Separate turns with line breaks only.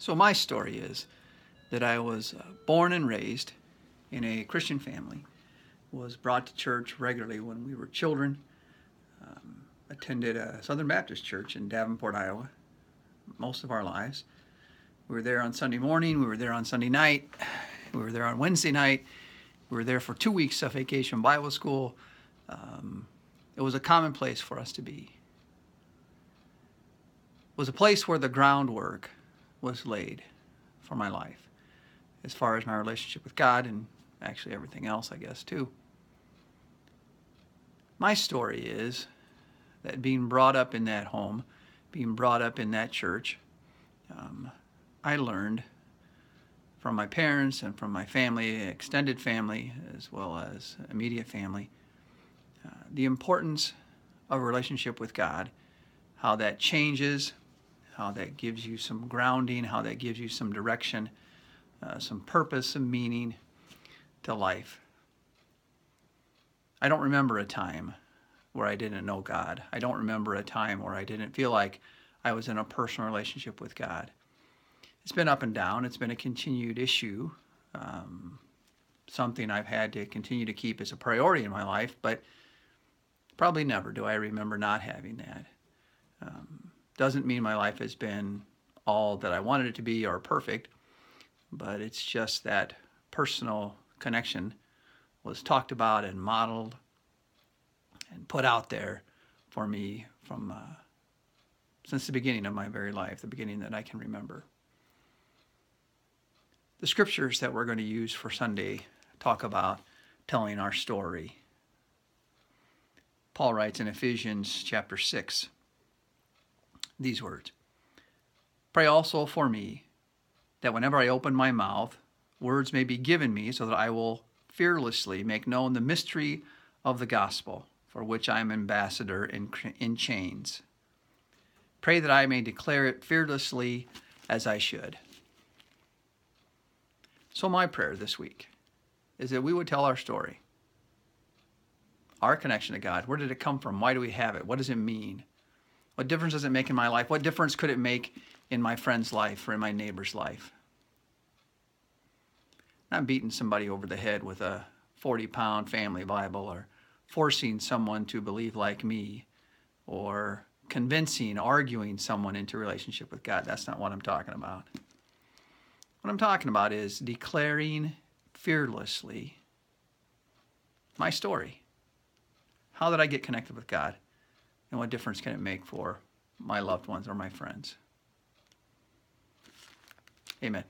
So, my story is that I was uh, born and raised in a Christian family, was brought to church regularly when we were children, um, attended a Southern Baptist church in Davenport, Iowa, most of our lives. We were there on Sunday morning, we were there on Sunday night, we were there on Wednesday night, we were there for two weeks of vacation Bible school. Um, it was a common place for us to be. It was a place where the groundwork was laid for my life as far as my relationship with God and actually everything else, I guess, too. My story is that being brought up in that home, being brought up in that church, um, I learned from my parents and from my family, extended family, as well as immediate family, uh, the importance of a relationship with God, how that changes how that gives you some grounding, how that gives you some direction, uh, some purpose, some meaning to life. I don't remember a time where I didn't know God. I don't remember a time where I didn't feel like I was in a personal relationship with God. It's been up and down. It's been a continued issue, um, something I've had to continue to keep as a priority in my life, but probably never do I remember not having that. Um, doesn't mean my life has been all that I wanted it to be or perfect, but it's just that personal connection was talked about and modeled and put out there for me from uh, since the beginning of my very life, the beginning that I can remember. The scriptures that we're going to use for Sunday talk about telling our story. Paul writes in Ephesians chapter 6 these words Pray also for me, that whenever I open my mouth, words may be given me, so that I will fearlessly make known the mystery of the gospel, for which I am ambassador in, in chains. Pray that I may declare it fearlessly as I should. So, my prayer this week is that we would tell our story, our connection to God. Where did it come from? Why do we have it? What does it mean? What difference does it make in my life? What difference could it make in my friend's life or in my neighbor's life? Not beating somebody over the head with a 40 pound family Bible or forcing someone to believe like me or convincing, arguing someone into relationship with God. That's not what I'm talking about. What I'm talking about is declaring fearlessly my story. How did I get connected with God? And what difference can it make for my loved ones or my friends? Amen.